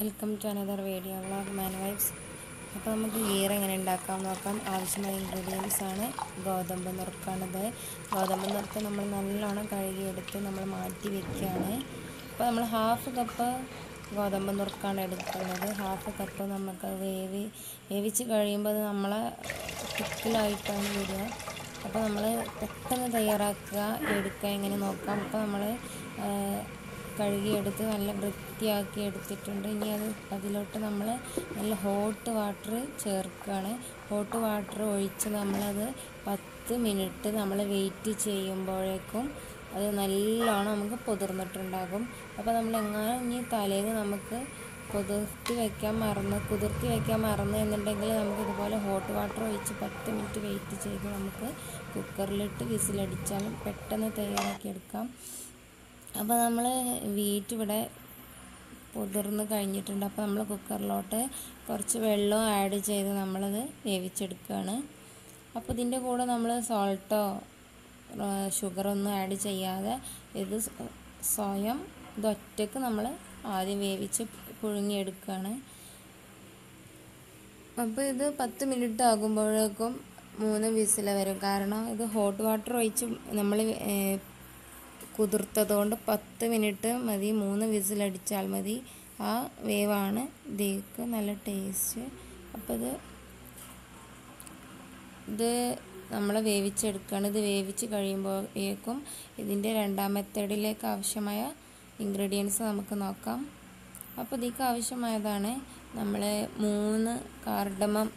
Welcome to another video vlog man vibes അപ്പോൾ നമുക്ക് gear എങ്ങനെ ഉണ്ടാക്കാം നോക്കാം. ആവശ്യമായ ഇൻഗ്രീഡിയൻസ് ആണ്. ഗോതമ്പ് നുറുക്കാണിത്. ഗോതമ്പ് നുറുക്ക് നമ്മൾ നല്ലോണം കഴുകിയെടുത്ത് നമ്മൾ മാറ്റി വെക്കുകയാണ്. അപ്പോൾ നമ്മൾ ഹാഫ് കപ്പ് ഗോതമ്പ് നുറുക്കാണ് എടുക്കുന്നത്. ഹാഫ് കപ്പ് നമുക്ക് വേവി വേവിച്ച് കഴിയുമ്പോൾ അത് നമ്മളെ കുക്കിലായിട്ടാണ് വരിക. അപ്പോൾ നമ്മൾ പെട്ടെന്ന് തയ്യാറാക്കുക എടുക്കുക എങ്ങനെ നോക്കാം. അപ്പോൾ നമ്മൾ കഴുകിയെടുത്ത് നല്ല വൃത്തിയാക്കി എടുത്തിട്ടുണ്ട്. ഇനി അത് അതിലോട്ട് നമ്മൾ നല്ല ഹോട്ട് വാട്ടർ ചേർക്കുകയാണ്. ഹോട്ട് വാട്ടർ ഒഴിച്ച് നമ്മളത് പത്ത് മിനിറ്റ് നമ്മൾ വെയിറ്റ് ചെയ്യുമ്പോഴേക്കും അത് നല്ലോണം നമുക്ക് പൊതിർന്നിട്ടുണ്ടാകും. അപ്പോൾ നമ്മൾ എങ്ങനെ ഇനി തലേന്ന് നമുക്ക് കുതിർത്തി വെക്കാൻ മറന്ന് കുതിർത്തി വെക്കാൻ മറന്ന് എന്നുണ്ടെങ്കിൽ നമുക്ക് ഇതുപോലെ ഹോട്ട് വാട്ടർ ഒഴിച്ച് പത്ത് മിനിറ്റ് വെയിറ്റ് ചെയ്ത് നമുക്ക് കുക്കറിലിട്ട് വിസിലടിച്ചാലും പെട്ടെന്ന് തയ്യാറാക്കി എടുക്കാം. അപ്പോൾ നമ്മൾ വീറ്റ് ഇവിടെ പൊതിർന്ന് കഴിഞ്ഞിട്ടുണ്ട്. അപ്പോൾ നമ്മൾ കുക്കറിലോട്ട് കുറച്ച് വെള്ളം ആഡ് ചെയ്ത് നമ്മളത് വേവിച്ചെടുക്കുകയാണ് അപ്പോൾ ഇതിന്റെ കൂടെ നമ്മൾ സോൾട്ടോ ഷുഗറൊന്നും ആഡ് ചെയ്യാതെ ഇത് സ്വയം ഇതൊറ്റക്ക് നമ്മൾ ആദ്യം വേവിച്ച് പുഴുങ്ങിയെടുക്കുകയാണ് അപ്പോൾ ഇത് പത്ത് മിനിറ്റ് ആകുമ്പോഴേക്കും മൂന്ന് വിസില വരും. കാരണം ഇത് ഹോട്ട് വാട്ടർ ഒഴിച്ച് നമ്മൾ കുതിർത്തതുകൊണ്ട് പത്ത് മിനിറ്റ് മതി മൂന്ന് വിസിലടിച്ചാൽ മതി. ആ വേവാണ്. ഇതേക്ക് നല്ല ടേസ്റ്റ്. അപ്പോൾ ഇത് ഇത് നമ്മൾ വേവിച്ചെടുക്കുകയാണ് ഇത് വേവിച്ച് കഴിയുമ്പോഴേക്കും ഇതിന്റെ രണ്ടാം മെത്തേഡിലേക്ക് ആവശ്യമായ ഇൻഗ്രീഡിയൻസ് നമുക്ക് നോക്കാം. അപ്പോൾ ഇതിക്ക് ആവശ്യമായതാണ് നമ്മൾ മൂന്ന് കാർഡമം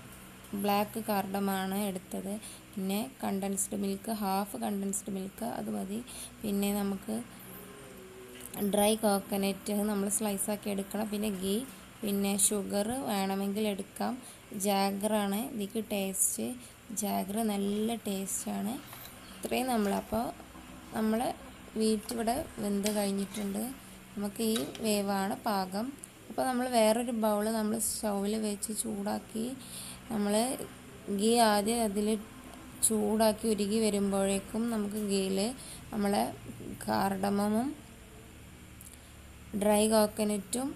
ബ്ലാക്ക് കാർഡമാണ് എടുത്തത്. പിന്നെ condensed milk half condensed milk അത് മതി. പിന്നെ നമുക്ക് ഡ്രൈ കോക്കനറ്റ് നമ്മൾ സ്ലൈസാക്കി എടുക്കണം. പിന്നെ ഗീ പിന്നെ ഷുഗർ വേണമെങ്കിൽ എടുക്കാം. ജാഗറാണ് ഇതിക്ക് ടേസ്റ്റ് ജാഗർ നല്ല ടേസ്റ്റാണ് ഇത്രയും നമ്മളപ്പോൾ നമ്മൾ വീട്ടിവിടെ വെന്ത് കഴിഞ്ഞിട്ടുണ്ട്. നമുക്ക് ഈ വേവാണ് പാകം. അപ്പോൾ നമ്മൾ വേറൊരു ബൗൾ നമ്മൾ സ്റ്റൗവിൽ വെച്ച് ചൂടാക്കി നമ്മൾ ഗീ ആദ്യം അതിൽ ചൂടാക്കി ഉരുകി വരുമ്പോഴേക്കും നമുക്ക് ഗീയിൽ നമ്മളെ കാർഡമമും ഡ്രൈ കോക്കനറ്റും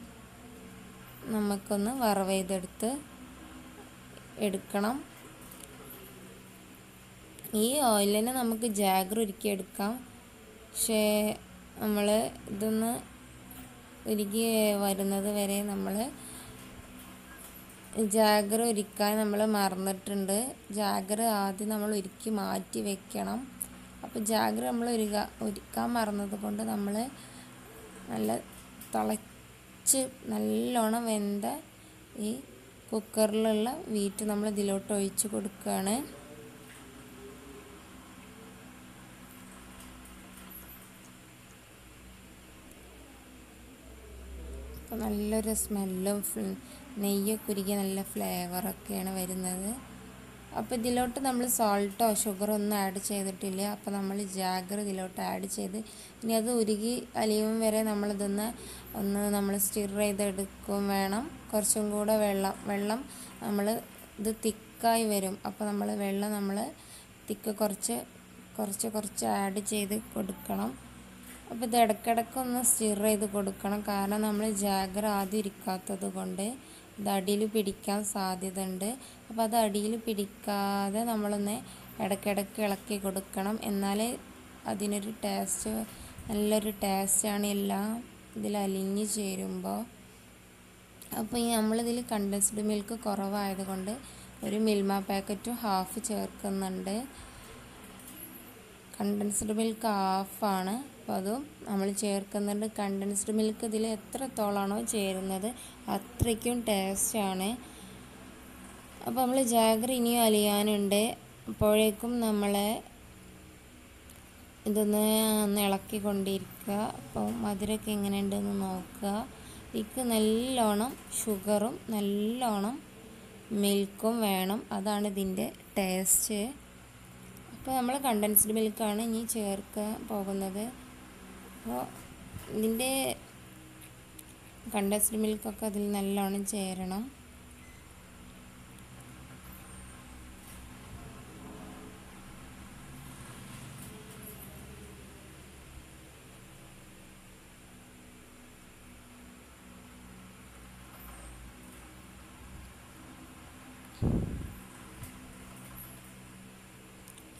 നമുക്കൊന്ന് വറവ് ചെയ്തെടുത്ത് എടുക്കണം. ഈ ഓയിലിനെ നമുക്ക് ജാഗർ ഉരുക്കിയെടുക്കാം. പക്ഷേ നമ്മൾ ഇതൊന്ന് ഉരുകി വരുന്നത് വരെ നമ്മൾ ജാഗർ ഒരുക്കാൻ നമ്മൾ മറന്നിട്ടുണ്ട്. ജാഗ്ര ആദ്യം നമ്മൾ ഒരുക്കി മാറ്റി വെക്കണം. അപ്പോൾ ജാഗ്ര നമ്മൾ ഒരുക ഒരുക്കാൻ മറന്നത് കൊണ്ട് നമ്മൾ നല്ല തിളച്ച് നല്ലോണം വെന്ത ഈ കുക്കറിലുള്ള വീറ്റ് നമ്മൾ ഇതിലോട്ട് ഒഴിച്ച് കൊടുക്കുകയാണ്. അപ്പോൾ നല്ലൊരു സ്മെല്ലും നെയ്യൊക്കെ ഉരുകിയ നല്ല ഫ്ലേവറൊക്കെയാണ് വരുന്നത്. അപ്പോൾ ഇതിലോട്ട് നമ്മൾ സോൾട്ടോ ഷുഗറോ ഒന്നും ആഡ് ചെയ്തിട്ടില്ല. അപ്പോൾ നമ്മൾ ജാഗർ ഇതിലോട്ട് ആഡ് ചെയ്ത് ഇനി അത് ഉരുകി അലിയും വരെ നമ്മളിതൊന്ന് ഒന്ന് നമ്മൾ സ്റ്റിർ ചെയ്തെടുക്കും വേണം. കുറച്ചും കൂടെ വെള്ളം വെള്ളം നമ്മൾ ഇത് തിക്കായി വരും. അപ്പോൾ നമ്മൾ വെള്ളം നമ്മൾ തിക്ക് കുറച്ച് കുറച്ച് കുറച്ച് ആഡ് ചെയ്ത് കൊടുക്കണം. അപ്പോൾ ഇത് ഇടയ്ക്കിടയ്ക്ക് ഒന്ന് സ്റ്റിർ ചെയ്ത് കൊടുക്കണം. കാരണം നമ്മൾ ജാഗ്ര ആദ്യം ഇരിക്കാത്തത് കൊണ്ട് ഇത് അടിയിൽ പിടിക്കാൻ സാധ്യത ഉണ്ട് അപ്പോൾ അത് അടിയിൽ പിടിക്കാതെ നമ്മളൊന്ന് ഇടയ്ക്കിടയ്ക്ക് ഇളക്കി കൊടുക്കണം. എന്നാലേ അതിനൊരു ടേസ്റ്റ് നല്ലൊരു ടേസ്റ്റാണ് എല്ലാം ഇതിൽ അലിഞ്ഞ് ചേരുമ്പോൾ അപ്പോൾ ഈ നമ്മളിതിൽ കണ്ടൻസ്ഡ് മിൽക്ക് കുറവായതുകൊണ്ട് ഒരു മിൽമ പാക്കറ്റും ഹാഫ് ചേർക്കുന്നുണ്ട്. കണ്ടൻസ്ഡ് മിൽക്ക് ഹാഫാണ് അപ്പോൾ അതും നമ്മൾ ചേർക്കുന്നുണ്ട്. കണ്ടൻസ്ഡ് മിൽക്ക് ഇതിൽ എത്രത്തോളാണോ ചേരുന്നത് അത്രയ്ക്കും ടേസ്റ്റാണ് അപ്പോൾ നമ്മൾ ജാഗർ ഇനിയും അലിയാനുണ്ട്. അപ്പോഴേക്കും നമ്മൾ ഇതൊന്ന് ഒന്ന് ഇളക്കിക്കൊണ്ടിരിക്കുക. അപ്പോൾ മധുരമൊക്കെ എങ്ങനെയുണ്ടെന്ന് നോക്കുക. ഇതിക്ക് നല്ലോണം ഷുഗറും നല്ലോണം മിൽക്കും വേണം. അതാണ് ഇതിന്റെ ടേസ്റ്റ് അപ്പോൾ നമ്മൾ കണ്ടൻസ്ഡ് മിൽക്കാണ് ഇനി ചേർക്കാൻ പോകുന്നത്. അപ്പോൾ ഇതിന്റെ കണ്ടസ്ഡ് മിൽക്കൊക്കെ അതിൽ നല്ലോണം ചേരണം.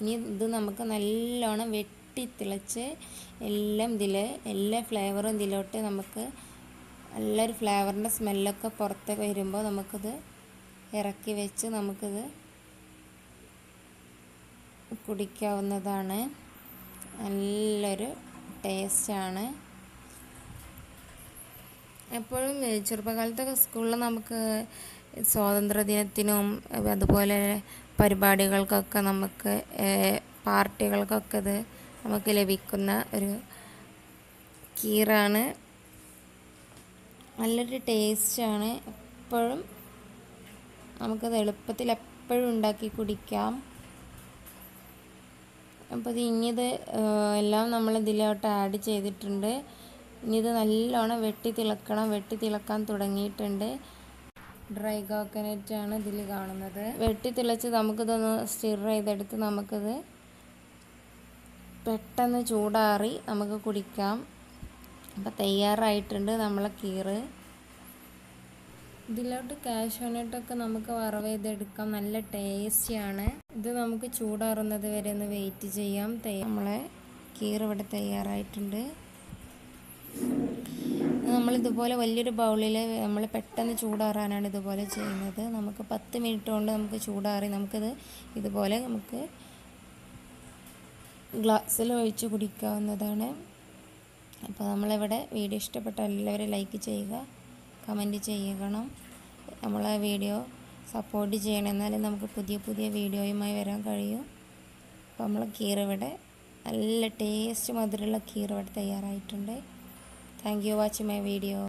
ഇനി ഇത് നമുക്ക് നല്ലോണം വെട്ടി തിളച്ച് എല്ലാം ഇതിൽ എല്ലാ ഫ്ലേവറും ഇതിലോട്ട് നമുക്ക് നല്ലൊരു ഫ്ലേവറിന്റെ സ്മെല്ലൊക്കെ പുറത്ത് വരുമ്പോൾ നമുക്കിത് ഇറക്കി വെച്ച് നമുക്കിത് കുടിക്കാവുന്നതാണ്. നല്ലൊരു ടേസ്റ്റാണ് എപ്പോഴും ചെറുപ്പകാലത്തൊക്കെ സ്കൂളിൽ നമുക്ക് സ്വാതന്ത്ര്യദിനത്തിനും അതുപോലെ പരിപാടികൾക്കൊക്കെ നമുക്ക് പാർട്ടികൾക്കൊക്കെ ഇത് നമുക്ക് ലഭിക്കുന്ന ഒരു കീറാണ്. നല്ലൊരു ടേസ്റ്റാണ്. എപ്പോഴും നമുക്കത് എളുപ്പത്തിൽ എപ്പോഴും ഉണ്ടാക്കി കുടിക്കാം. അപ്പോൾ ഇത് ഇനിയത് എല്ലാം നമ്മൾ ഇതിലോട്ട് ആഡ് ചെയ്തിട്ടുണ്ട്. ഇനി ഇത് നല്ലോണം വെട്ടി തിളക്കണം. വെട്ടി തിളക്കാൻ തുടങ്ങിയിട്ടുണ്ട്. ഡ്രൈ കോക്കനറ്റ് ആണ് ഇതിൽ കാണുന്നത്. വെട്ടി തിളച്ച് നമുക്കിതൊന്ന് സ്റ്റിർ ചെയ്തെടുത്ത് നമുക്കിത് പെട്ടെന്ന് ചൂടാറി നമുക്ക് കുടിക്കാം. അപ്പോൾ തയ്യാറായിട്ടുണ്ട് നമ്മളെ കീറ്. ഇതിലോട്ട് കാഷ്യൂനട്ടൊക്കെ നമുക്ക് വറവ് ചെയ്തെടുക്കാം നല്ല ടേസ്റ്റിയാണ്. ഇത് നമുക്ക് ചൂടാറുന്നത് വരെ ഒന്ന് വെയിറ്റ് ചെയ്യാം. നമ്മളെ കീറ് ഇവിടെ തയ്യാറായിട്ടുണ്ട്. നമ്മളിതുപോലെ വലിയൊരു ബൗളിൽ നമ്മൾ പെട്ടെന്ന് ചൂടാറാനാണ് ഇതുപോലെ ചെയ്യുന്നത്. നമുക്ക് പത്ത് മിനിറ്റ് കൊണ്ട് നമുക്ക് ചൂടാറി നമുക്കിത് ഇതുപോലെ നമുക്ക് ഗ്ലാസ്സിൽ ഒഴിച്ച് കുടിക്കാവുന്നതാണ്. അപ്പോൾ നമ്മളിവിടെ വീഡിയോ ഇഷ്ടപ്പെട്ട എല്ലാവരും ലൈക്ക് ചെയ്യുക കമന്റ് ചെയ്യണം. നമ്മളെ വീഡിയോ സപ്പോർട്ട് ചെയ്യണം. എന്നാലേ നമുക്ക് പുതിയ പുതിയ വീഡിയോയുമായി വരാൻ കഴിയും. അപ്പോൾ നമ്മൾ കീറിവിടെ നല്ല ടേസ്റ്റ് മധുരമുള്ള കീറിവിടെ തയ്യാറായിട്ടുണ്ട്. Thank you watching my video